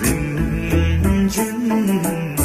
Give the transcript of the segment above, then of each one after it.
Ring, ring.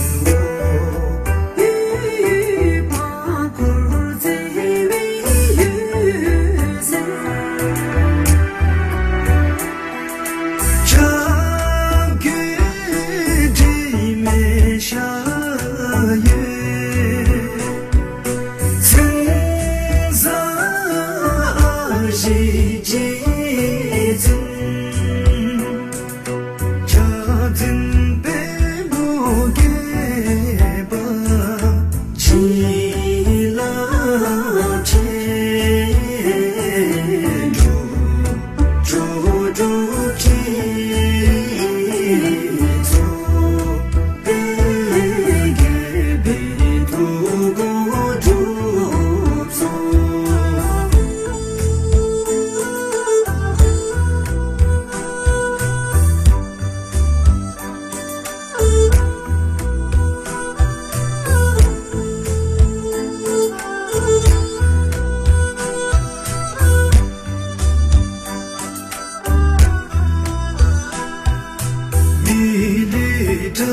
这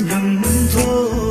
样做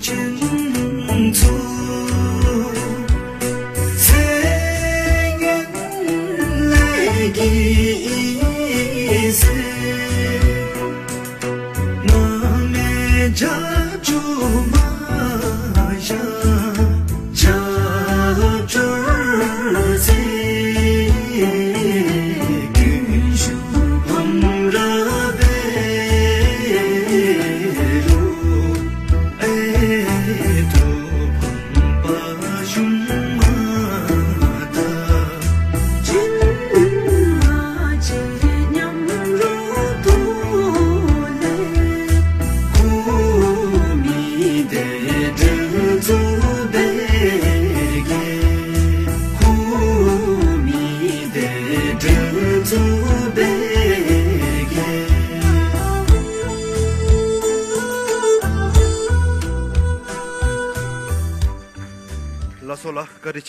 Trên सोह्र गरी